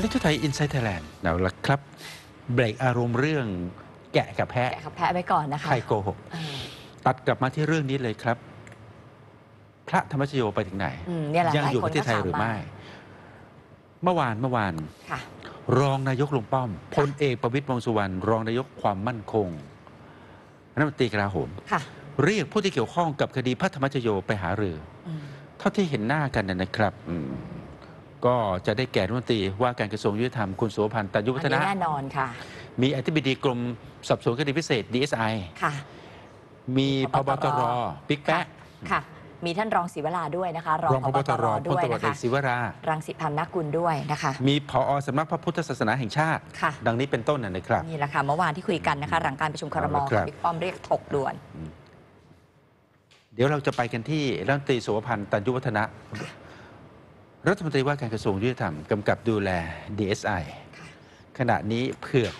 วันนี้ทุกไทยอินไซต์ไทยแลนด์เอาละครับ เบรกอารมณ์เรื่องแกะกับแพะแกะกับแพะไปก่อนนะคะใครโกหกเออตัดกลับมาที่เรื่องนี้เลยครับ พระธรรมชโยไปถึงไหนอืมเนี่ยแหละยังอยู่ประเทศไทยหรือไม่ เมื่อวานเมื่อวานค่ะรองนายกลุงป้อมพลเอกประวิตรวงษ์สุวรรณรองนายกความมั่นคงรัฐมนตรีกลาโหมค่ะเรียกผู้ที่เกี่ยวข้องกับคดีพระธรรมชโยไปหารืออืมเท่าที่เห็นหน้ากันนะนะครับอืม ก็จะได้แก่รัฐมนตรีว่าการกระทรวงยุติธรรมคุณโสพันธ์ตันยุวัฒอันนะนี้แน่นอนค่ะ มีอธิบดีกรมสอบสวนคดีพิเศษ DSI ค่ะ มีพพบบตตรรปิ๊กค่ะแปะค่ะ มีท่านรองศิวราด้วยนะคะ รองรองพพบบตตรรพลด้วยตำรวจนะเอคะ กศิวรา รังสิพันนกุลด้วยนะคะ มีผอสำนักพระพุทธศาสนาแห่งชาติ ค่ะ ดังนี้เป็นต้นนะนะครับ นี่แหละค่ะ เมื่อวานที่คุยกันนะคะ หลังการประชุมครมเอาละครับ บิ๊กป้อมเรียกถกด่วน เดี๋ยวเราจะไปกันที่รัฐมนตรีโสพันธ์ตันยุวัฒนะ รัฐมนตรีว่าการกระทรวงยุติธรรมกำกับดูแล DSI ค่ะขณะนี้เผือก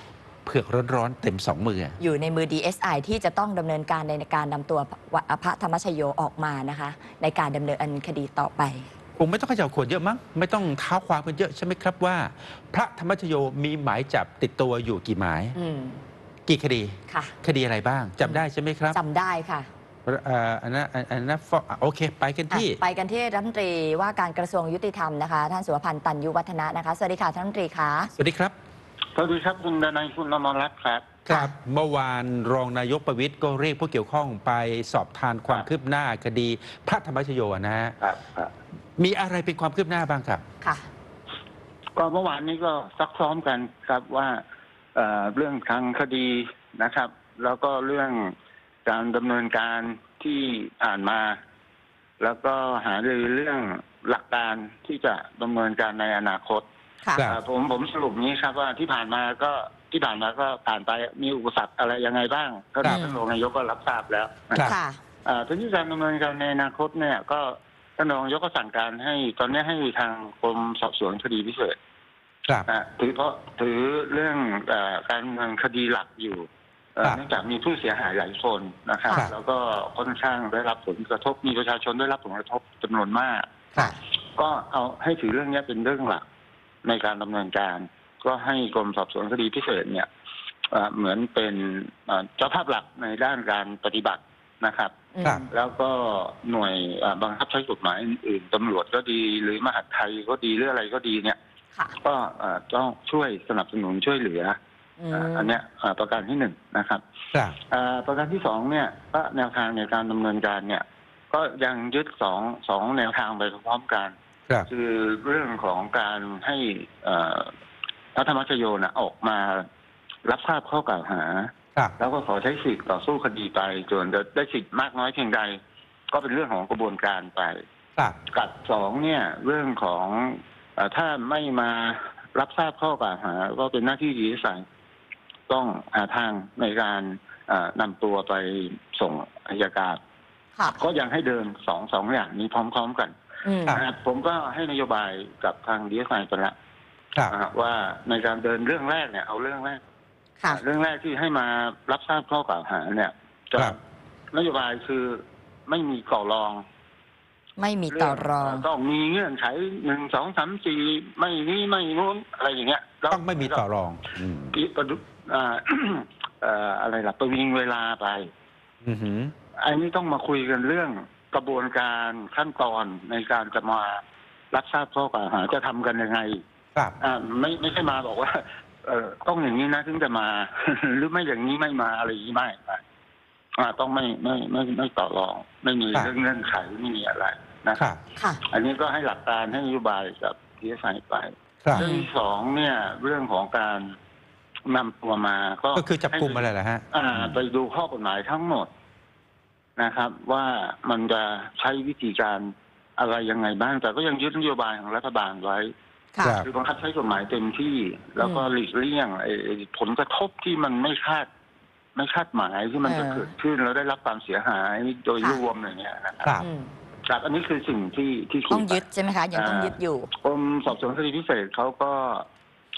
เผือกร้อนๆเต็มสองมือ อยู่ในมือ DSI ที่จะต้องดำเนินการในการนำตัวพระธรรมชโยออกมานะคะ ในการดำเนินคดีต่อไปคงไม่ต้องเขย่าขวดเยอะมั้งไม่ต้องเท้าความกันเยอะใช่ไหมครับว่า พระธรรมชโยมีหมายจับติดตัวอยู่กี่หมายอืมกี่คดีค่ะคดีอะไรบ้างจำได้ใช่ไหมครับจำได้ค่ะเอ่ออันนั้นอันอันนั้นฟโอเค ไปกันที่อะไปกันที่รัฐมนตรีว่าการกระทรวงยุติธรรมนะคะ ท่านสุวพันธ์ตันยุวัฒนะนะคะ สวัสดีค่ะท่านรัฐมนตรีคะสวัสดีครับสวัสดีครับคุณดนายคุณนมรรัตน์ครับครับ เมื่อวานรองนายกประวิตยก็เรียกผู้เกี่ยวข้องไปสอบทานความคืบหน้าคดีพระธรรมชโยนะฮะครับครับมีอะไรเป็นความคืบหน้าบ้างครับค่ะก็เมื่อวานนี้ก็ซักซ้อมกันครับว่าเอ่อเรื่องทางคดีนะครับ แล้วก็เรื่อง การดำเนินการที่ผ่านมา แล้วก็หารือเรื่องหลักการที่จะดำเนินการในอนาคตค่ะ ครับ อ่าผมผมสรุปนี้ครับว่าที่ผ่านมาก็ที่ผ่านมาก็ผ่านไปมีอุปสรรคอะไรยังไงบ้าง ก็ครับท่านรองนายกก็รับทราบแล้วนะ ครับ ค่ะ อ่าทีนี้การดำเนินการในอนาคตเนี่ย ก็ท่านรองนายกก็สั่งการให้ตอนนี้ให้ทางกรมสอบสวนคดีพิเศษครับอ่าถือเพราะถือเรื่องเออการดำเนินคดีหลักอยู่ เอ่อครับเนื่องจากมีผู้เสียหายหลายคนนะครับ ครับ แล้วก็ค่อนข้างได้รับผลกระทบมีประชาชนได้รับผลกระทบจำนวนมากครับก็เอาให้ถือเรื่องนี้เป็นเรื่องหลักในการดำเนินการ ก็ให้กรมสอบสวนคดีพิเศษเนี่ยเอ่อเหมือนเป็นเอ่อเจ้าภาพหลักในด้านการปฏิบัตินะครับ อืม ครับ แล้วก็หน่วยเอ่อบังคับใช้กฎหมายอื่นๆตำรวจก็ดีหรือมหาดไทยก็ดีหรืออะไรก็ดีเนี่ย ค่ะ ก็เอ่อต้องช่วยสนับสนุนช่วยเหลือ อือมอันเนี้ยเอ่อประการที่หนึ่งนะครับครับเอ่อประการที่สองเนี่ยก็แนวทางในการดำเนินการเนี่ย ก็ยังยึดสองสองแนวทางไปพร้อมๆกันครับคือเรื่องของการให้เอ่อพระธรรมชโยนะออกมารับทราบข้อกล่าวหาครับแล้วก็ขอใช้สิทธิ์ต่อสู้คดีไปจนจะได้สิทธิ์มากน้อยเพียงใด ก็เป็นเรื่องของกระบวนการไปครับกับสองเนี่ยเรื่องของเออถ้าไม่มารับทราบข้อกล่าวหา ก็เป็นหน้าที่ดีที่สุด ต้องหาทางในการเอ่อนำตัวไปส่งอายการค่ะก็ยังให้เดินสองสองอย่างนี้พร้อม ๆ กันอืมครับนะครับผมก็ให้นโยบายกับทางดีเอสไอไปแล้วครับนะครับว่าในการเดินเรื่องแรกเนี่ย เอาเรื่องแรกค่ะเรื่องแรกที่ให้มารับทราบข้อกล่าวหาเนี่ยจะครับนโยบายคือไม่มีก่อรอง ไม่มีต่อรองเต้องมีเงื่อนไขหนึ่งสองสามสี่ไม่นี้ไม่นู้นอะไรอย่างเงี้ยแล้วต้องไม่มีต่อรอง อืมอีประดุอ่า เอ่ออะไรล่ะประวิงเวลาไป อือหือ อันนี้ต้องมาคุยกันเรื่องกระบวนการขั้นตอนในการจะมารับทราบข้อกล่าวหาจะทำกันยังไง ครับ อ่าไม่ไม่ใช่มาบอกว่า เออต้องอย่างนี้นะถึงจะมา หรือไม่อย่างนี้ไม่มาอะไรอย่างนี้ไม่ไม่อ่าต้องไม่ไม่ไม่ไม่ต่อรอง ไม่มีครับ เรื่องเงื่อนไขไม่มีอะไรนะ ครับ ค่ะ อันนี้ก็ให้หลักการให้นโยบายกับทีเอสไอไป ครับ เรื่องที่สองเนี่ยเรื่องของการ นำตัวมาก็ก็คือจับกลุ่มอะไรล่ะฮะ อ่าไปดูข้อกฎหมายทั้งหมดนะครับ ว่ามันจะใช้วิธีการอะไรยังไงบ้าง แต่ก็ยังยึดนโยบายของรัฐบาลไว้ ค่ะ ครับ คือบังคับใช้กฎหมายเต็มที่ แล้วก็อืมหลีกเลี่ยงไอ้ไอ้ผลกระทบที่มันไม่คาด ไม่คาดหมายที่มันเออจะเกิดขึ้นแล้วได้รับความเสียหายโดยค่ะรวมอย่างเงี้ยนะคครับรับ อืมครับอันนี้คือสิ่งที่ที่คุต้องไป ยึดใช่ไหมคะ ยังต้องยึดอยู่ กรมสอบสวนคดีพิเศษเขาก็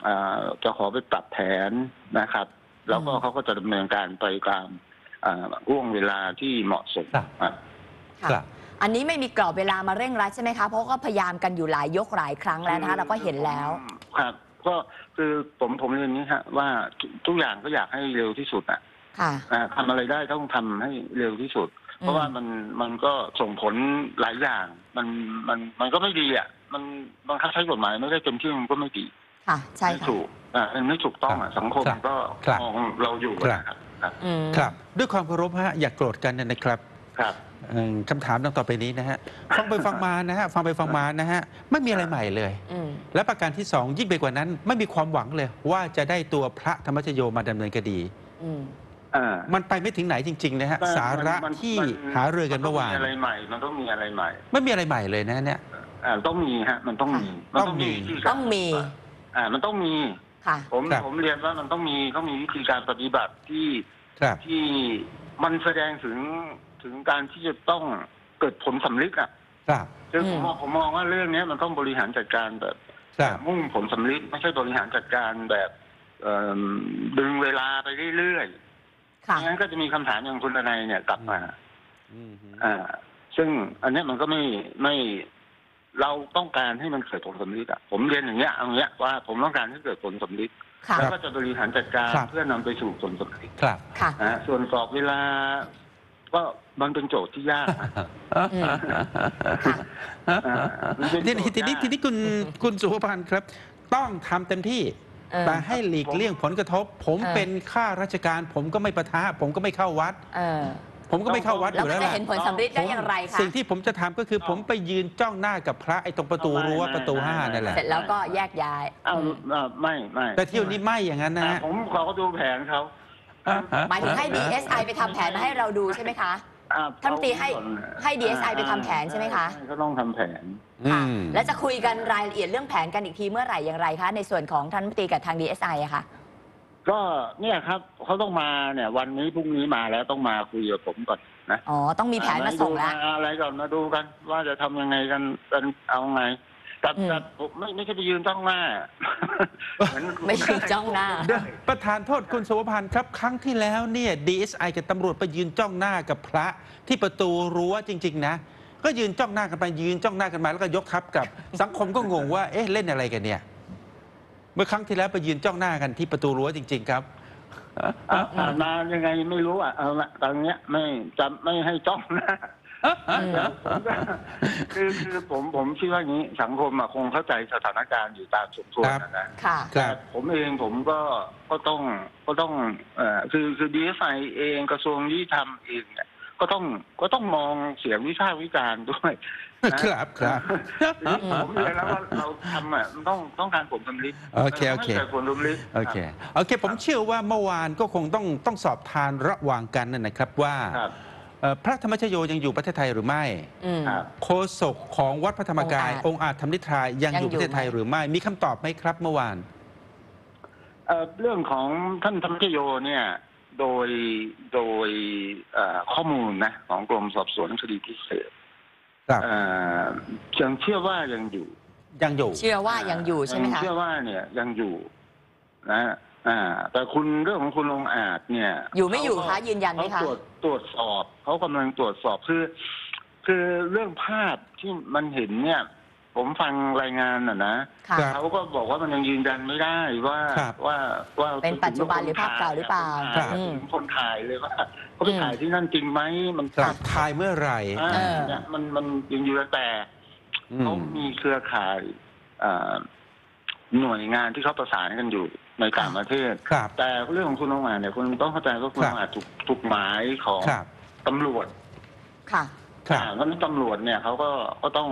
อ่าจะขอไปปรับแผนนะครับ แล้วก็อืมเขาก็จะดำเนินการไปตามอ่าห่วงเวลาที่เหมาะสมครับอะค่ะครับ อันนี้ไม่มีกรอบเวลามาเร่งรัดใช่ไหมคะ เพราะก็พยายามกันอยู่หลายยกหลายครั้งแล้วนะคะเราก็เห็นแล้ว ครับ ก็คือผมผมเรียนอย่างนี้ฮะว่าทุกทุกอย่างก็อยากให้เร็วที่สุดอะค่ะ อ่าทำอะไรได้ต้องทำให้เร็วที่สุด เพราะว่ามันมันก็ส่งผลหลายอย่าง มันมันมันก็ไม่ดีอะ มันบังคับใช้กฎหมายไม่ได้เต็มที่มันก็ไม่ดี ค่ะ ใช่ไม่ค่ะ ถูกอ่ามันไม่ถูกต้องอะสังคมครับก็ครับมองเราอยู่ครับ นะครับครับอืม ครับ ด้วยความเคารพฮะอย่ากโกรธกันนะครับครับ เอ่อคำถามดังต่อไปนี้นะฮะฟังไปฟังมานะฮะฟังไปฟังมานะฮะไม่มีอะไรใหม่เลย อืม และประการที่สองยิ่งไปกว่านั้น ไม่มีความหวังเลย ว่าจะได้ตัวพระธรรมชโยมาดำเนินคดี อืม อ่า มันไปไม่ถึงไหนจริง ๆ นะฮะมันสาระมันที่มันหาเรือกันเมื่อวานนต้องมีอะไรใหม่ มันต้องมีอะไรใหม่ไม่มีอะไรใหม่เลยนะเนี่ย อ่าต้องมีฮะ มันต้องมีนต้องมีวิธีการต้องมี อ่ามันต้องมี ค่ะ ผมครับ ผมเรียนว่ามันต้องมีต้องมีวิธีการปฏิบัติที่ครับ ที่มันแสดงถึงถึงการที่จะต้องเกิดผลสำลิดอะครับ ซึ่งอืผมมมองผมมองว่าเรื่องเนี้ยมันต้องบริหารจัดการแบบ ครับ มุ่งผลสำลิดไม่ใช่บริหารจัดการแบบเอิ่มดึงเวลาไปเรื่อยๆค่ะงั้นก็จะมีคำถามอย่างคุณทนายเนี่ยกลับมา อืมฮึอ่า ซึ่งอันเนี้ยมันก็ไม่ไม่ เราต้องการให้มันเกิดผลสำลิดอะผมเรียนอย่างเงี้ยเอาอย่างเงี้ยว่าผมต้องการให้เกิดผลสำลิดค่ะ แล้วก็จะบริหารจัดการครับ เพื่อนำไปสู่ผลสำลิดครับ ค่ะ นะฮะส่วนกรอบเวลา ก็มันเป็นโจทย์ที่ยากนะ อืมค่ะอ่ามันเป็นทีนี้โจทย์ทีนี้ยากทีนี้คุณคุณสุภพันธ์ครับ ต้องทำเต็มที่ เออ แต่ให้หลีกเลี่ยงผลกระทบ ผมเออ เป็นข้าราชการ ผมก็ไม่ประทะผมก็ไม่เข้าวัด เออ ผมก็ไม่เข้าวัดอแล้วยู่มันแล้วจะล่ะเห็นผลสำฤทธิ์ได้อย่างไรคะสิ่งที่ผมจะทำก็คือผมไปยืนจ้องหน้ากับพระไอ้ตรงประตูรั้วประตูห้านั่นแหละ เสร็จแล้วก็แยกย้ายอ้าวอืมอ่าไม่ไม่แต่เที่ยวนี้ไม่อย่างนั้นนะอ่าฮะผมขอดูแผนเขาหมายถึงให้ DSI ไปทำแผนมาให้เราดูใช่ไหมคะ อ่ท่านรัฐมนตรีให้เอาก่อนนะให้ DSI ไปทำแผนใช่ไหมคะ ก็ต้องทำแผน ค่ะอืมและจะคุยกันรายละเอียดเรื่องแผนกันอีกทีเมื่อไหร่อย่างไรคะ ในส่วนของท่านรัฐมนตรีกับทาง DSI อะค่ะ ก็เนี่ยครับเขาต้องมาเนี่ย วันนี้พรุ่งนี้มาแล้วต้องมาคุยกับผมก่อนนะอ๋อ ต้องมีแผนมาส่งแล้วดูอะไรก่อนมาดูกัน ว่าจะทำยังไงกันกันเอาไงแต่อืมแต่ผมไม่ไม่ใช่ไปยืนจ้องหน้าเหอนไม่ใช่จ้องหน้า เดี๋ยวประธานโทษคุณสุภพันธ์ครับ ครั้งที่แล้วเนี่ย DSI กับตำรวจไปยืนจ้องหน้ากับพระ ที่ประตูรั้วจริง ๆ นะ ก็ยืนจ้องหน้ากันไปยืนจ้องหน้ากันมาแล้วก็ยกทัพกลับ สังคมก็งงว่าเอ๊ะเล่นอะไรกันเนี่ย เมื่อครั้งที่แล้วไปยืนจ้องหน้ากันที่ประตูรั้วจริง ๆ ครับ อะอ่านมายังไงไม่รู้อะเอาละตอนเนี้ยไม่จะไม่ให้จ้องหน้าผมก็คือคือผมผมคิดว่าอย่างนี้สังคมอะคงเข้าใจสถานการณ์อยู่ตามสมควรครับ นะนะ ค่ะครัแต่บผมเองผมก็ก็ต้องก็ต้องเอ่อคือคือดีเอสไอเองกระทรวงยุติธรรมเองเนี่ย ก็ต้องก็ต้องมองเสียงวิพากษ์วิจารณ์ด้วยนะครับครับทีนี้ผมเรียนแล้วว่าเราทำอะมันต้องต้องการผลสำลิดโอเคโอเคมันต้งให้กิดผลสำลิดโอเคโอเค ผมเชื่อว่าเมื่อวานก็คงต้องต้องสอบทานระหว่างกันนะนะครับว่าครับเอ่อพระธรรมชโยยังอยู่ประเทศไทยหรือไม่อืมครับโฆษกของวัดพระธรรมกาย องค์อาจองค์อาจธรรมนิทรายยังยังอยู่ประเทศไทยอยู่ไหมหรือไม่ มีคำตอบไหมครับเมื่อวานเอ่อเรื่องของท่านธรรมชโยเนี่ย โดยโดยเอ่อข้อมูลนะของกรมสอบสวนคดีพิเศษครับเอ่อยังเชื่อว่ายังอยู่ ยังอยู่ เชื่อว่ายังอยู่ใช่ไหมยังคะเชื่อว่าเนี่ยยังอยู่นะอ่า แต่คุณเรื่องของคุณองค์อาจเนี่ย อยู่ไม่อยู่เขาคะก็ยืนยันไหมเขาคะตรวจตรวจสอบเขากำลังตรวจสอบคือ คือเรื่องภาพที่มันเห็นเนี่ย ผมฟังรายงานอะนะค่ะ ครับ เขาก็บอกว่ามันยังยืนยันไม่ได้ว่าครับว่าว่าเป็นปัจจุบันหรือภาพเก่าหรือเปล่าคนถ่ายอืมถึงคนถ่ายเลยว่าเขาไปอืมถ่ายที่นั่นจริงไหมมันครับทายเมื่อไหร่อ่าเออ เนี่ยมันมันยังอยู่แต่ อืเขาม มีเครือข่ายอ่าหน่วยงานที่เขาประสานกันอยู่ในต่างประเทศ ครับ แต่เรื่องของคุณองค์อาจเนี่ยคุณต้องเข้าใจว่าคุณครัอบงอาจถูกถูกหมายของครับ ตำรวจค่ะ ครับ อ่าเพราะฉะนั้นตำรวจเนี่ยเขาก็ก็ต้อง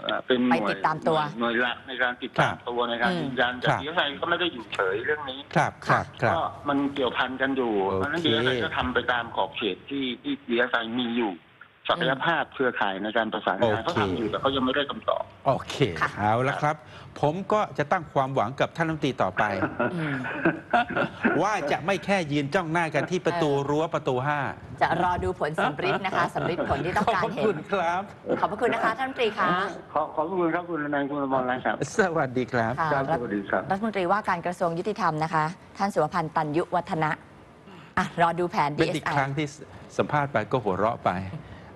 เอ่อเป็นหไปน่วยติดตามตัวหน่วยหลักในการติดตามครับตัวในการอืม ยืนยันแต่ครับ ดีเอสไอก็ไม่ได้อยู่เฉยเรื่องนี้ ครับครับครับ ก็มันเกี่ยวพันกันอยู่ โอเค เพราะฉะนั้นดีเอสไอก็ทำไปตามขอบเขตที่ที่ดีเอสไอมีอยู่ ศักยภาพเครือข่ายในการประสานงานเขาทำอยู่แต่เขายังไม่ได้คำตอบ โอเคค่ะเอาละครับ ผมก็จะตั้งความหวังกับท่านรัฐมนตรีต่อไปอืมว่าจะไม่แค่ยืนจ้องหน้ากันที่ประตูรั้วประตูห้าจะรอดูผลสำฤทธิ์นะคะสำฤทธิ์ผลที่ต้องการขอบเห็คุนณครับ ขอบพระคุณนะคะท่านรัฐมนตรีคะขอขอบคุณครับคุณนายคุณอมรรัตน์ครับ สวัสดีครับค่ะครับสวัสดีครับรัฐมนตรีว่าการกระทรวงยุติธรรมนะคะ ท่านสุวพันธ์ตันยุวัฒนะอะรอดูแผนเป็นอีก DSI ครั้งที่สัมภาษณ์ไปก็หัวเราะไป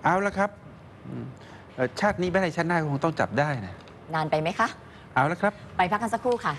เอาละครับอืมเอ่อชาตินี้ไม่ได้ชาติหน้าก็คงต้องจับได้นะนานไปไหมคะ เอาละครับ ไปพักกันสักครู่ค่ะ